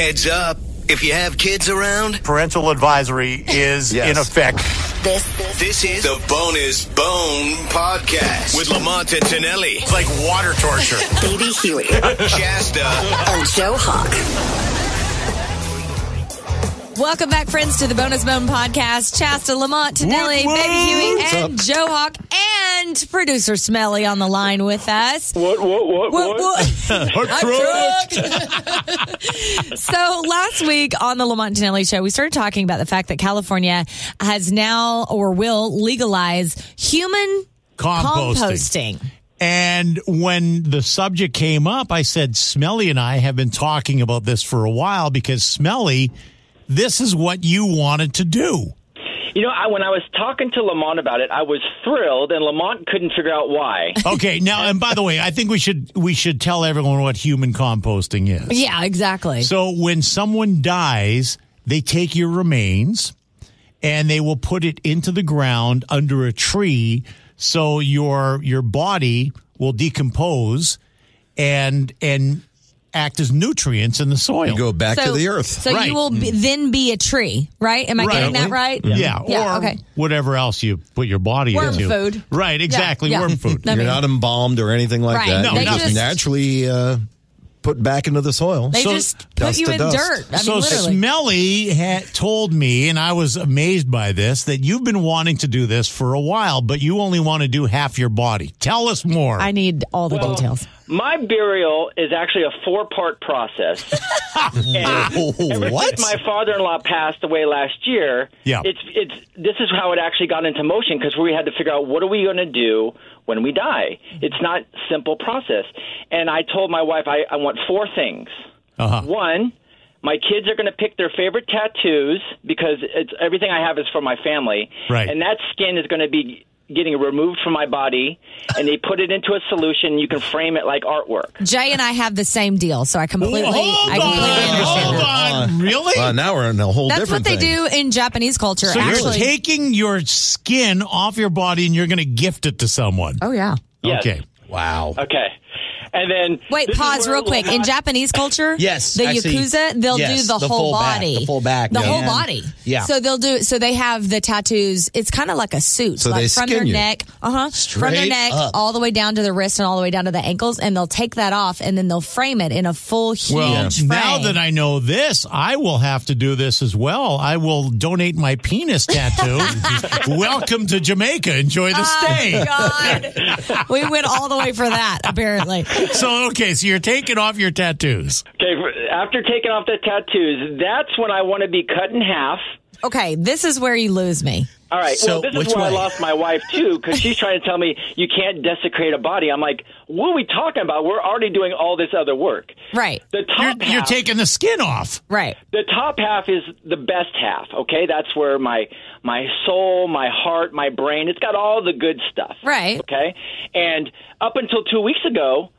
Heads up. If you have kids around, Parental advisory is Yes. in effect. This, this is the Bonus Bone Podcast with Lamont and Tonelli, It's like water torture. Baby Huey, Chasta, and Joe Hawk. Welcome back, friends, to the Bonus Bone Podcast. Chasta, Lamont, Tonelli, Whoop, Baby Huey, and Joe Hawk, and producer Smelly on the line with us. What, what, what, What- what? what? Hot truck. so last week on the Lamont and Tonelli show, we started talking about the fact that California has now or will legalize human Composting. composting. And when the subject came up, I said, Smelly and I have been talking about this for a while because Smelly, this is what you wanted to do. You know, I, when I was talking to Lamont about it, I was thrilled, and Lamont couldn't figure out why. Okay, now and by the way, I think we should we should tell everyone what human composting is. Yeah, exactly. So when someone dies, they take your remains and they will put it into the ground under a tree so your your body will decompose and and act as nutrients in the soil. You go back to the earth. So Right. you will be, then be a tree, right? Am I getting that right? Yeah, Yeah, or okay. whatever else you put your body Worm into. food. Right, exactly, yeah. worm food. You're not embalmed or anything like Right. that. No, You're just just- naturally uh, put back into the soil. They So- just put Dust you in dust. dirt. I mean, so literally. Smelly had told me, and I was amazed by this, that you've been wanting to do this for a while, but you only want to do half your body. Tell us more. I need all the Well, details. My burial is actually a four-part process. and what? my father-in-law passed away last year, Yeah. it's it's this is how it actually got into motion because we had to figure out what are we going to do when we die. It's not simple process. And I told my wife I, I want four things. Uh-huh. One, my kids are going to pick their favorite tattoos because it's everything I have is for my family, Right. And that skin is going to be getting removed from my body, and they put it into a solution. You can frame it like artwork. Jay and I have the same deal, so I completely, hold I completely on, understand hold that. on. Really? Uh, now we're in a whole That's what different they thing. do in Japanese culture. so actually, you're taking your skin off your body and you're going to gift it to someone. oh yeah. Yes. Okay. Wow. Okay. And then Wait, pause real quick. In Japanese culture, Yes, the actually, yakuza they'll yes, do the, the whole full back, body, the full back, the yeah. whole body. yeah. So they'll do. So they have the tattoos. It's kind of like a suit, So like they from skin their you. neck, uh huh, from their neck up. all the way down to the wrist and all the way down to the ankles, and they'll take that off and then they'll frame it in a full huge Well, frame. now that I know this, I will have to do this as well. I will donate my penis tattoo. Welcome to Jamaica. Enjoy the stay. Oh, God, we went all the way for that. Apparently, So, okay, so you're taking off your tattoos. Okay, after taking off the tattoos, that's when I want to be cut in half. okay, this is where you lose me. All right. So, well, this is where I lost my wife too, because she's trying to tell me you can't desecrate a body. I'm like, what are we talking about? We're already doing all this other work. Right, The You're, top you're taking the skin off. right. the top half is the best half. Okay, that's where my my soul, my heart, my brain. It's got all the good stuff. Right. Okay, and up until two weeks ago.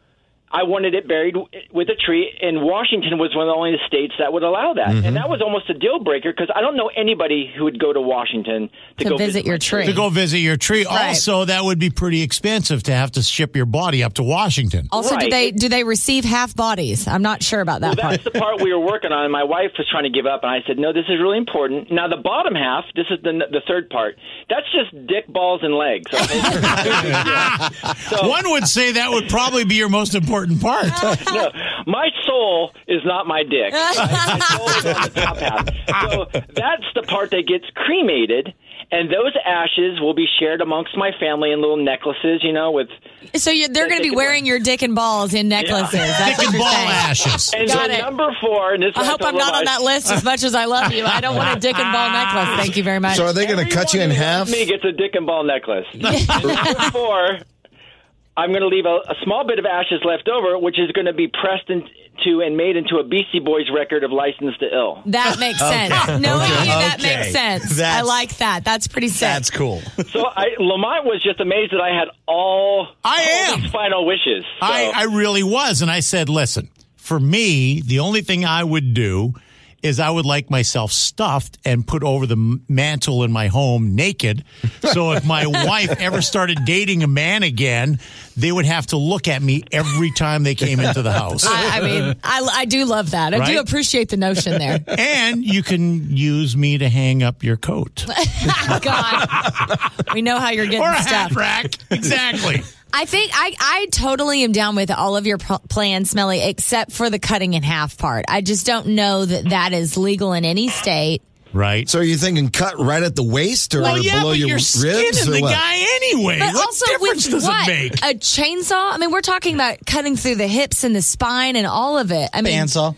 I wanted it buried with a tree, and Washington was one of the only states that would allow that, Mm-hmm. and that was almost a deal breaker because I don't know anybody who would go to Washington to, To go visit your tree. To go visit your tree. Right. Also, that would be pretty expensive to have to ship your body up to Washington. Also, do they do they receive half bodies? I'm not sure about that Well, part. that's the part we were working on. My wife was trying to give up, and I said, "No, this is really important." Now, the bottom half, this is the the third part. That's just dick, balls, and legs. Okay? so, One would say that would probably be your most important part. no, my soul is not my dick. my soul is on the top half. So that's the part that gets cremated. And those ashes will be shared amongst my family in little necklaces, you know, with So you, they're going to be wearing your dick and balls in necklaces. That's Dick what and you're ball saying. ashes. and Got so it. number four. And this I hope I'm not on that list as much as I love you. I don't want a dick and ball necklace. Thank you very much. So are they going to cut you in half? Me gets a dick and ball necklace. Number four, I'm going to leave a, a small bit of ashes left over, which is going to be pressed into and made into a Beastie Boys record of "License to Ill." that makes sense. Knowing you, that Okay. makes sense. I like that. That's pretty sick. That's cool. So I, Lamont was just amazed that I had all, I all am. these final wishes. So, I, I really was. And I said, listen, for me, the only thing I would do is I would like myself stuffed and put over the mantle in my home naked. So if my wife ever started dating a man again, they would have to look at me every time they came into the house. I, I mean, I, I do love that. I Right? do appreciate the notion there. and you can use me to hang up your coat God, we know how you're getting or a stuff. hat rack. Exactly. I think I, I totally am down with all of your pl- plans, Smelly, except for the cutting in half part. I just don't know that that is legal in any state. Right. So are you thinking cut right at the waist or well, yeah, below but your you're ribs? skinning or the what? guy anyway. But what also difference does what? it make? A chainsaw? I mean, we're talking about cutting through the hips and the spine and all of it. I mean, Bandsaw.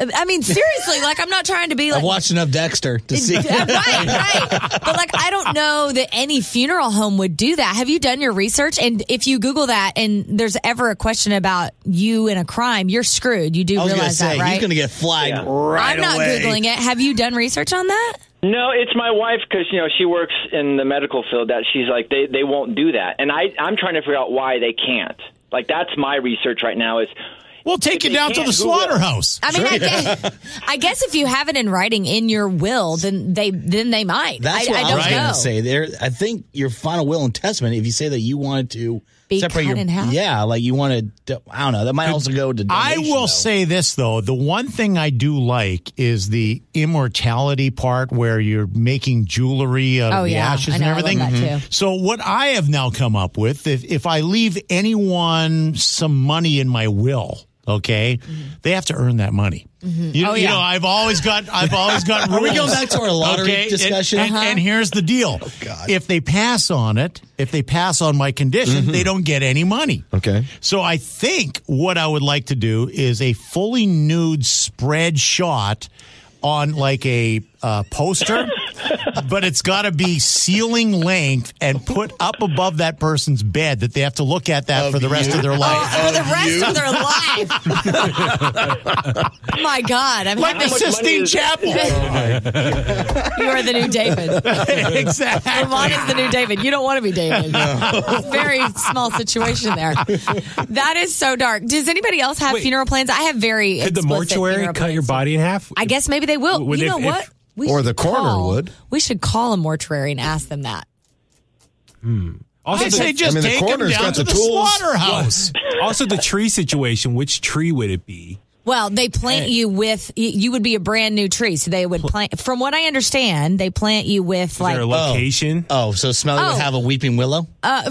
I mean, seriously, like I'm not trying to be like I've watched enough Dexter to see. Yeah, right, right. But like, I don't know that any funeral home would do that. Have you done your research? And if you Google that and there's ever a question about you in a crime, you're screwed. You do I was realize say that, right? he's going to get flagged Yeah. right I'm not away. Googling it. Have you done research on that? No, it's my wife because you know she works in the medical field. That she's like they they won't do that, and I I'm trying to figure out why they can't. Like that's my research right now. Is We'll take you down to the slaughterhouse. I mean, I, guess, I guess if you have it in writing in your will, then they then they might. That's I, what I I, don't was know. going to say. There, I think your final will and testament. If you say that you wanted to Be separate cut your, in half? yeah, like you wanted. To, I don't know. That might also go to. I will though. say this though: the one thing I do like is the immortality part, where you're making jewelry out Oh, of the yeah. ashes I know, and I love everything. Mm-hmm. too. So what I have now come up with, if if I leave anyone some money in my will, okay, they have to earn that money. Mm-hmm. You, Oh, you know, I've always got, I've always got. Are we rules. going back to our lottery and- discussion? And, uh-huh. and here's the deal: oh, God. if they pass on it, if they pass on my condition, mm-hmm. they don't get any money. Okay. So I think what I would like to do is a fully nude spread shot on like a uh, poster, but it's got to be ceiling length and put up above that person's bed that they have to look at that for the rest of their life. Oh, for the rest of their life. oh My God, I'm Like the Sistine is? Chapel. you are the new David. exactly. Lamont is the new David. You don't want to be David. It's a very small situation there. That is so dark. Does anybody else have Wait. funeral plans? I have very. Could the mortuary funeral cut your body in half? I guess maybe they will. Would you if- know if- what? We Or the coroner call- would. We should call a mortuary and ask them that. Hmm. Also, I the, say just I mean, take them coroner's down got to the the, slaughterhouse. also the tree situation. Which tree would it be? Well, they plant you with you would be a brand new tree, so they would plant. From what I understand, they plant you with Is like there a location? Oh. oh, so Smelly Oh. would have a weeping willow? Uh,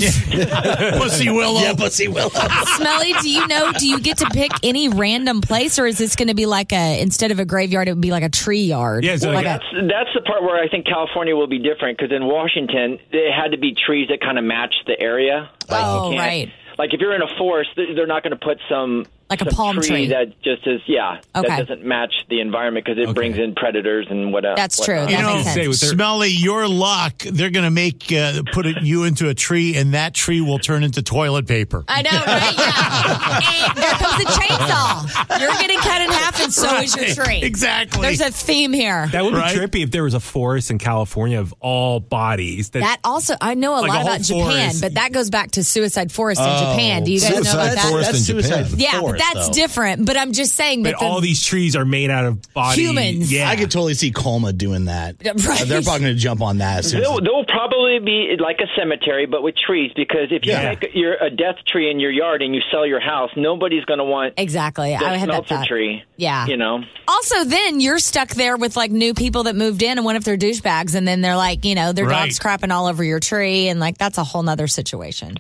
pussy willow. Yeah, pussy willow. Smelly, do you know? Do you get to pick any random place, or is this going to be like a instead of a graveyard, it would be like a tree yard? Yeah, so like like a, that's that's the part where I think California will be different because in Washington it had to be trees that kind of match the area. Like, Oh, right. Like if you're in a forest, they're not going to put some Like a palm tree. that just is yeah Okay. that doesn't match the environment because it brings in predators and whatever. That's true. whatnot. You That know, makes sense. Say with their- Smelly, your luck. They're going to make uh, put it, you into a tree, and that tree will turn into toilet paper. I know, right? Yeah. and there comes the chainsaw. You're getting cut in half, and so is your tree. Exactly. There's a theme here. that would be Right? trippy if there was a forest in California of all bodies. That, That also, I know a Like lot a whole about Japan, forest. but that goes back to Suicide Forest in Japan. Do you guys know about Suicide that? Forest in suicide Japan. Yeah, but forest, that's though. different. But I'm just saying but that the, all these trees are made out of body. Humans. Yeah, I could totally see Colma doing that. Right. Uh, They're probably going to jump on that. As They'll, they'll probably be like a cemetery, but with trees. Because if you Yeah. make your a death tree in your yard and you sell your house, nobody's going to want exactly. the I had that smelter thought. tree. Yeah. you know. Also, then you're stuck there with like new people that moved in, and what if they're douchebags, and then they're like, you know, their Right. dog's crapping all over your tree, and like that's a whole nother situation.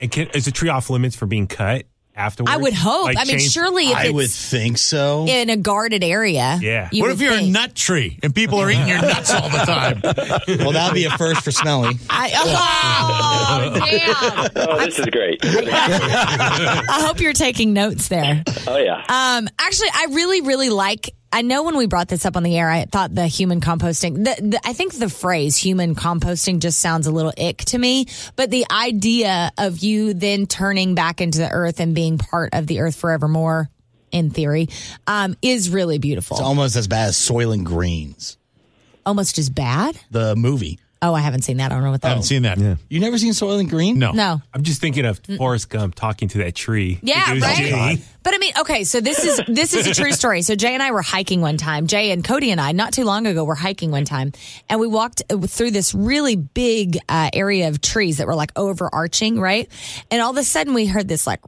And can, is the tree off limits for being cut afterwards? I would hope. Like I mean, change- surely if I it's would think so. in a guarded area, Yeah. you what would if you're think. a nut tree and people are eating your nuts all the time? Well, that'd be a first for Smelly. I, oh, damn. Oh, this is great. I hope you're taking notes there. oh yeah. Um, actually, I really, really like. I know when we brought this up on the air, I thought the human composting. The, the, I think the phrase "human composting" just sounds a little ick to me. But the idea of you then turning back into the earth and being part of the earth forevermore, in theory, um, is really beautiful. It's almost as bad as Soylent Greens, Almost as bad. the movie. Oh, I haven't seen that. I don't know what that. I that haven't is. seen that. Yeah. You never seen Soylent Green? No. No. I'm just thinking of Forrest Gump talking to that tree. Yeah, It was right. Jay. But I mean, okay, so this is this is a true story. So Jay and I were hiking one time. Jay and Cody and I, not too long ago, were hiking one time, and we walked uh, through this really big uh, area of trees that were like overarching, right? And all of a sudden, we heard this like,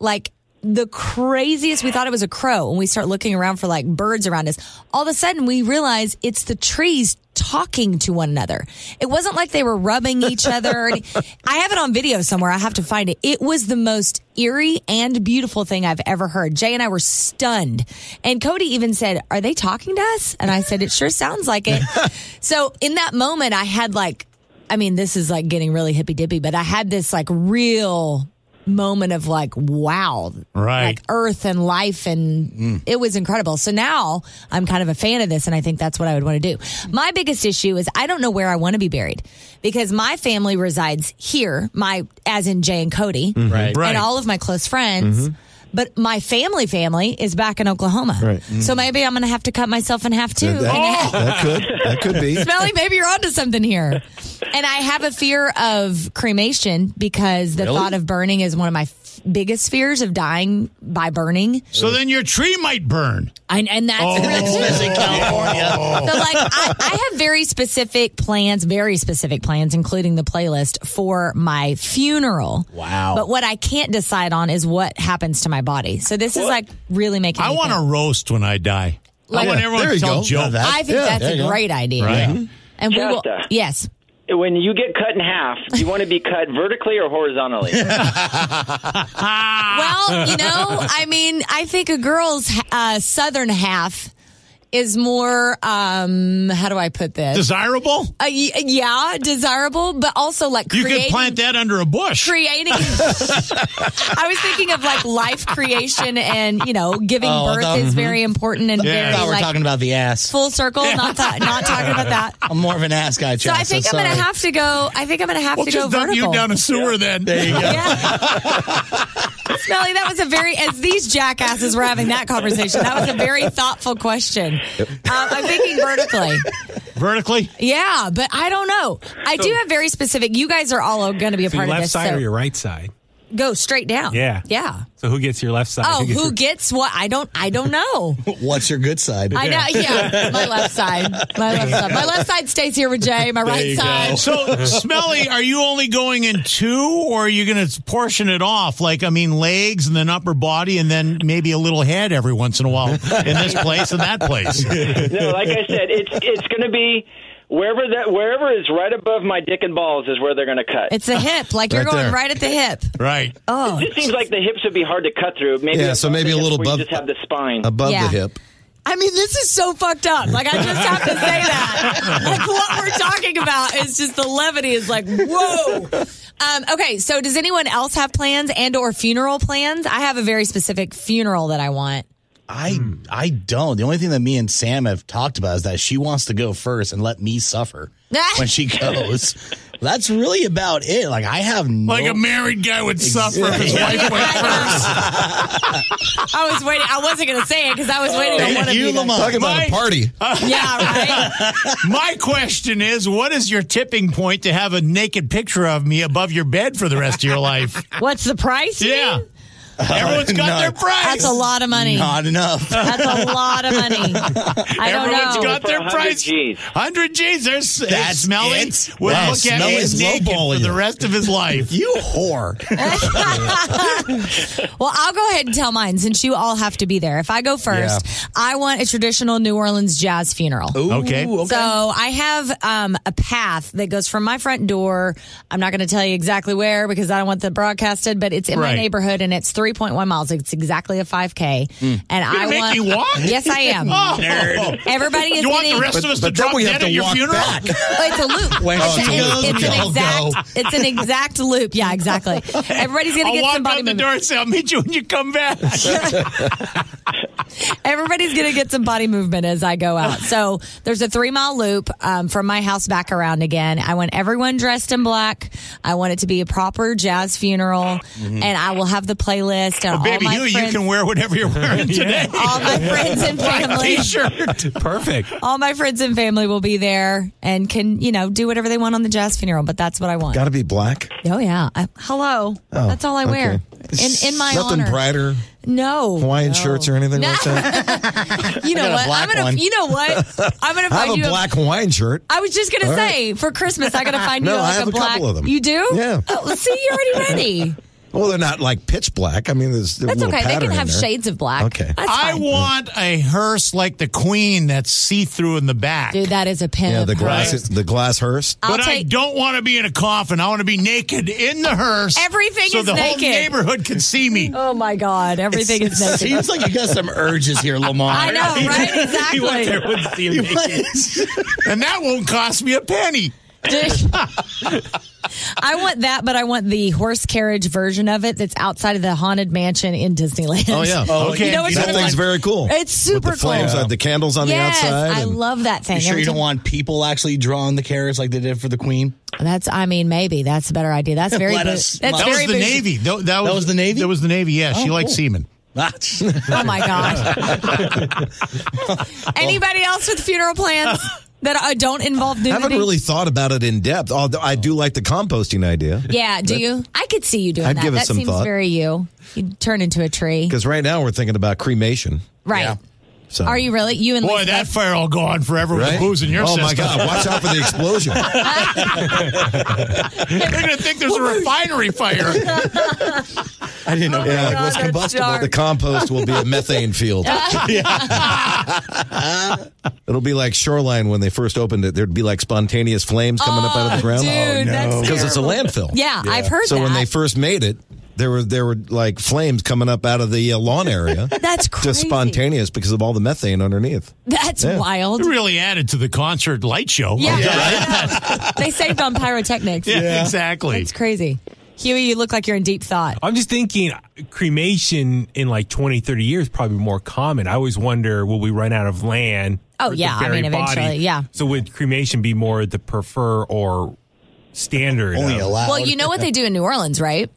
like the craziest. We thought it was a crow, and we start looking around for like birds around us. All of a sudden, we realize it's the trees talking to one another. It wasn't like they were rubbing each other. I have it on video somewhere. I have to find it. It was the most eerie and beautiful thing I've ever heard. Jay and I were stunned. And Cody even said, Are they talking to us? And I said, It sure sounds like it. so in that moment, I had like, I mean, this is like getting really hippy dippy, but I had this like real moment of like, wow, Right. like earth and life. And mm. it was incredible. So now I'm kind of a fan of this. And I think that's what I would want to do. My biggest issue is I don't know where I want to be buried because my family resides here, my, as in Jay and Cody mm-hmm. Right. Right. and all of my close friends. Mm-hmm. But my family family is back in Oklahoma. Right. Mm. So maybe I'm going to have to cut myself in half too. That, And- that could that could be. Smelly, maybe you're onto something here. And I have a fear of cremation because the Really? thought of burning is one of my f- biggest fears of dying by burning. So then your tree might burn. I, and that's oh. really Especially in California. so like I, I have very specific plans, very specific plans, including the playlist for my funeral. Wow. But what I can't decide on is what happens to my body. So this is like really making. I me want think. to roast when I die. Like- I want everyone there to you tell go. jokes. That- I think Yeah, that's there a you go. great idea. Right. And we will. Chasta. Yes. When you get cut in half, you want to be cut vertically or horizontally? Well, you know, I mean, I think a girl's uh, southern half is more. um How do I put this? Desirable? Uh, y- yeah, desirable, but also like You creating. could plant that under a bush. Creating, I was thinking of like life creation and you know giving Oh, I birth thought- is very important and Yeah. I very thought we we're like talking about the ass. full circle. Not ta- not talking about that. I'm more of an ass guy, So I Chasta, think I'm sorry. gonna have to go. I think I'm gonna have We'll to go just dump vertical. you down a sewer then. There you go. Yeah. Smelly, that was a very, as these jackasses were having that conversation, that was a very thoughtful question. Um, I'm thinking vertically. Vertically? Yeah, but I don't know. I do have very specific, you guys are all going to be a So part your of left this. side so or your right side? Go straight down. Yeah. Yeah. So who gets your left side? Oh, gets who your- gets what? I don't, I don't know. What's your good side? I know. Yeah. My left side. My left side. My left side stays here with Jay. My right side. go. So, Smelly, are you only going in two, or are you going to portion it off? Like, I mean, legs and then upper body, and then maybe a little head every once in a while in this place and that place. no, like I said, it's it's going to be wherever that wherever is right above my dick and balls is where they're going to cut. It's the hip. Like you're Right going there. right at the hip. Right. Oh, it just seems like the hips would be hard to cut through. Maybe Yeah, so maybe a little where you above- just have the spine. Above Yeah. the hip. I mean, this is so fucked up. Like, I just have to say that. Like, what we're talking about is just the levity is like, whoa. Um, okay, so does anyone else have plans and or funeral plans? I have a very specific funeral that I want. I hmm. I don't. The only thing that me and Sam have talked about is that she wants to go first and let me suffer when she goes. That's really about it. Like I have no. Like a married guy would suffer if his wife went first. I was waiting. I wasn't going to say it because I was waiting on one of you, you. Lamont. Talking about Mike. a party. Yeah, right. My question is, what is your tipping point to have a naked picture of me above your bed for the rest of your life? What's the price? Yeah. mean? Everyone's got their price. That's a lot of money. Not enough. That's a lot of money. I don't Everyone's know. got For their 100 price. Gs. 100 G's. There's That's Smelly. it? Would Wow, look at me naked lowballing for the rest of his life. you whore. Well, I'll go ahead and tell mine since you all have to be there. If I go first, I want a traditional New Orleans jazz funeral. Okay. Ooh, So I have um, a path that goes from my front door. I'm not going to tell you exactly where because I don't want the broadcasted, but it's in Right. my neighborhood and it's 3.1 miles. It's exactly a 5K. And I gonna make want me walk? Yes, I am. Oh. Everybody is You want getting. the rest of us to then drop we have dead to at your walk funeral? back. Oh, it's a loop. When Oh, she it's goes, loop. It's an exact. go. It's an exact loop. Yeah, exactly. Everybody's gonna I'll get walk some body out the movement. door and say, I'll meet you when you come back. Everybody's going to get some body movement as I go out. So there's a three mile loop um, from my house back around again. I want everyone dressed in black. I want it to be a proper jazz funeral, and I will have the playlist playlist and all Baby, my you, you can wear whatever you're wearing today. all my friends and family. T-shirt. Perfect. All my friends and family will be there and can, you know, do whatever they want on the jazz funeral, but that's what I want. Got to be black. Oh yeah. I, hello. Oh, that's all I wear. In in my Nothing honor. brighter, No. Hawaiian no. shirts or anything like that. You know what? I'm gonna one. you know what? I'm gonna I find have you a black Hawaiian shirt. I was just gonna All say for Christmas I gotta find No, you I have a a black couple of them. You do? Yeah. Oh, see, you're already ready. Well, they're not like pitch black. I mean, there's, there's That's a little okay. They can have there. shades of black. Okay. That's I fine. want a hearse like the Queen that's see-through in the back. Dude, that is a pin. Yeah, the glass, Right. the glass hearse. I'll but I don't want to be in a coffin. I want to be naked in the hearse. Everything so is the naked. whole neighborhood can see me. Oh my God. Everything is naked. Seems like you got some urges here, Lamont. I know, right? He wants Exactly. everyone to see him naked. And that won't cost me a penny. I want that, but I want the horse carriage version of it that's outside of the haunted mansion in Disneyland. Oh yeah. Okay. You know that thing's I'm- very cool. It's super With the flames, cool. uh, the candles on yes, the outside. I and- love that thing. You sure Every you don't time- want people actually drawing the carrots like they did for the Queen? That's. I mean, maybe that's a better idea. That's very. Let bu- us- that's That very was the bougie. Navy. That, that was, was the Navy? That was the Navy. Yeah, she Oh, liked cool. semen. Ah, Oh my god. Anybody else with funeral plans that uh, don't involve I haven't really thought about it in depth. Although I do like the composting idea. Yeah. Do you? I could see you doing I'd that. give it that some seems thought. very you. You turn into a tree. Because right now we're thinking about cremation. Right. Yeah. So. Are you really? You and Boy, Lisa? that fire will go on forever with booze in your oh system. my God! Watch out for the explosion. They're going to think there's a refinery fire. I didn't know. Yeah, Yeah, God, was that's combustible. dark. the compost will be a methane field. It'll be like Shoreline when they first opened it. There'd be like spontaneous flames coming up out of the ground. Dude, no, because it's a landfill. Yeah, I've heard So that. when they first made it, there were there were like flames coming up out of the uh, lawn area. That's crazy. Just spontaneous because of all the methane underneath. That's Yeah. wild. It really added to the concert light show. Yeah, I know. they saved on pyrotechnics. Yeah, exactly. It's crazy. Huey, you look like you're in deep thought. I'm just thinking cremation in like 20, 30 years probably more common. I always wonder, will we run out of land? Oh, yeah. I mean, eventually, body? yeah. So would cremation be more the prefer or standard? Only of- allowed. Well, you know what they do in New Orleans, right?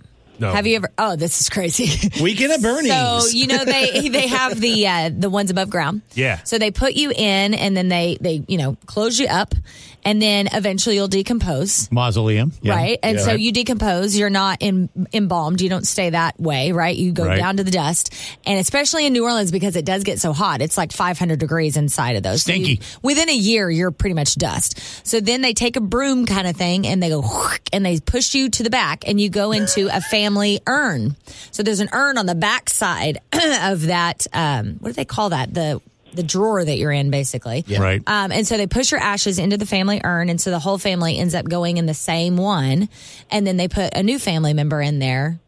No. Have you ever? Oh, this is crazy. Weekend at Bernie's. So you know they they have the uh, the ones above ground. Yeah. So they put you in, and then they they you know close you up, and then eventually you'll decompose. Mausoleum. Yeah. Right. And so Right. you decompose. You're not in, embalmed. You don't stay that way, right? You go Right. down to the dust. And especially in New Orleans because it does get so hot. It's like 500 degrees inside of those. So you- Stinky. within a year, you're pretty much dust. So then they take a broom kind of thing and they go and they push you to the back and you go into a family urn. So there's an urn on the back side of that. Um, what do they call that? The the drawer that you're in, basically. Right. Um, and so they push your ashes into the family urn, and so the whole family ends up going in the same one, and then they put a new family member in there,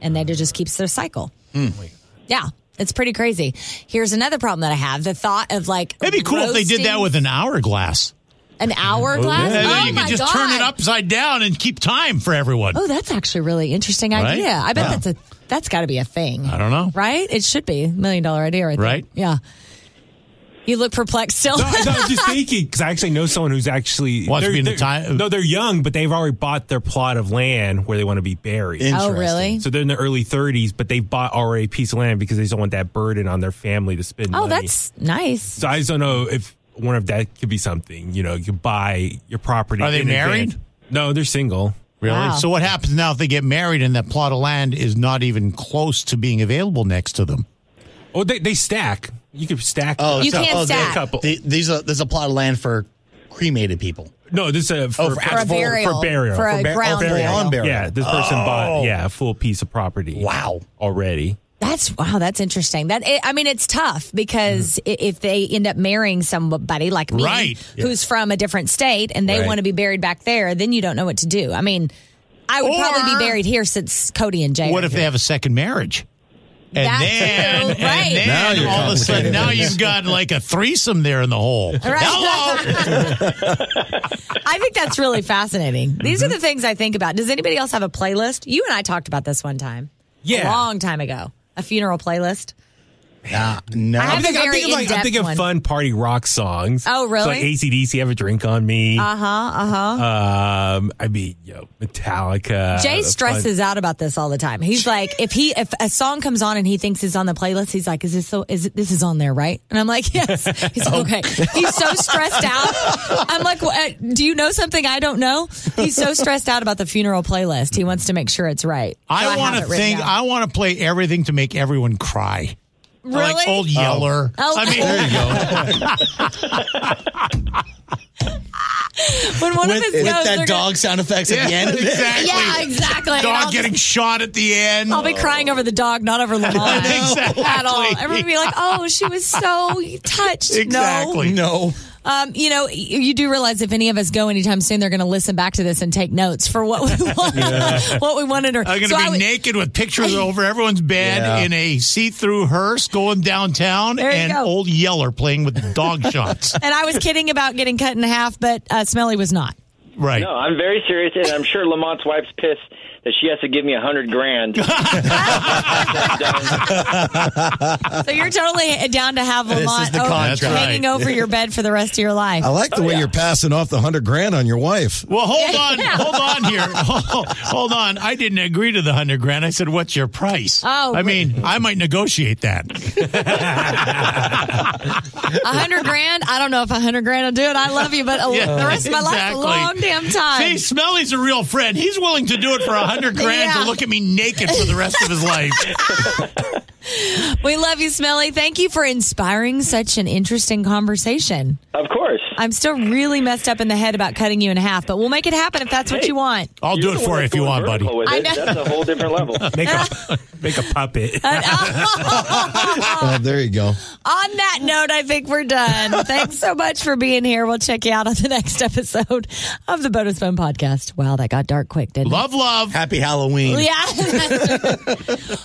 and that it just keeps their cycle. Yeah, it's pretty crazy. Here's another problem that I have: the thought of like It'd be cool if they did that with an hourglass. An hourglass. And then oh you my could just god! turn it upside down and keep time for everyone. Oh, that's actually a really interesting Right? idea. I bet Yeah. that's a that's got to be a thing. I don't know. Right? It should be million dollar idea, right? there. Right. Yeah. You look perplexed still. No, no, I was just thinking because I actually know someone who's actually Wants to they're- be in the time- uh, No, they're young, but they've already bought their plot of land where they want to be buried. oh, really? so they're in their early 30s, but they've bought already a piece of land because they don't want that burden on their family to spend. Oh, money. that's nice. So I just don't know if one of that could be something. You know, you buy your property. Are they married? advance. No, they're single. Really? Wow. So what happens now if they get married and that plot of land is not even close to being available next to them? Oh, they they stack. You could stack. Oh, You so- can't oh, stack. a couple. The, these are there's a plot of land for cremated people. no, this is a for, Oh, for For a For- burial. for burial. For a For bur- oh, ground oh, for burial. burial. Yeah, this person Oh. bought yeah a full piece of property. Wow. already. That's wow. That's interesting. That it, I mean, it's tough because mm-hmm. i if they end up marrying somebody like me, Right. who's from a different state, and they Right. want to be buried back there, then you don't know what to do. I mean, I would Or- probably be buried here since Cody and Jay. What are if here. they have a second marriage? And That's then, true, and then Now you're all of a sudden, now you've got like a threesome there in the hole. Hello. I think that's really fascinating. These are mm-hmm. the things I think about. Does anybody else have a playlist? You and I talked about this one time. Yeah. a long time ago. A funeral playlist. Nah, no. I have I'm a thinking, I'm very like, I'm in-depth thinking one. fun party rock songs. Oh, really? So like ACDC, Have a Drink on Me. Uh huh. Uh huh. Um, I mean, yo, Metallica. Jay stresses out about this all the time. He's like, if he if a song comes on and he thinks it's on the playlist, he's like, "Is this so? Is this is on there, right?" And I'm like, "Yes." He's like, "Okay." He's so stressed out. I'm like, what, "Do you know something I don't know?" He's so stressed out about the funeral playlist. He wants to make sure it's right. So I want to think. I want to play everything to make everyone cry. Really. Like Old Yeller. Oh. I mean, when one with, of his with goes, that they're dog sound effects at the end of it. exactly. Yeah, exactly. And I'll Dog getting shot at the end. I'll be crying over the dog, not over Lamont Exactly. at all. Everyone be like, "Oh, she was so touched." No. Exactly. No. Um, you know, you do realize if any of us go anytime soon, they're going to listen back to this and take notes for what we want, what we wanted. Or I'm going to So be I would- naked with pictures over everyone's bed Yeah. in a see-through hearse going downtown, There and go. Old Yeller playing with dog shots. And I was kidding about getting cut in half, but uh, Smelly was not. Right. No, I'm very serious, and I'm sure Lamont's wife's pissed that she has to give me a hundred grand. So you're totally down to have is Lamont over, contract. hanging over your bed for the rest of your life. I like the oh, way you're passing off the hundred grand on your wife. Well, hold on, Yeah. hold on here, hold, hold on. I didn't agree to the hundred grand. I said, "What's your price?" Oh, I mean, I might negotiate that. A hundred grand? I don't know if a hundred grand will do it. I love you, but a, Yeah, the rest of my life, a long damn time. See, Smelly's a real friend. He's willing to do it for a hundred grand Yeah. to look at me naked for the rest of his life. We love you, Smelly. Thank you for inspiring such an interesting conversation. of course. I'm still really messed up in the head about cutting you in half, but we'll make it happen if that's what you want. I'll do it for you if you want, buddy. I know. That's a whole different level. Make a make a puppet. Oh, there you go. On that note, I think we're done. Thanks so much for being here. We'll check you out on the next episode of the Bonus Bone Podcast. Wow, that got dark quick, didn't it? Love, love. Happy Halloween. Yeah.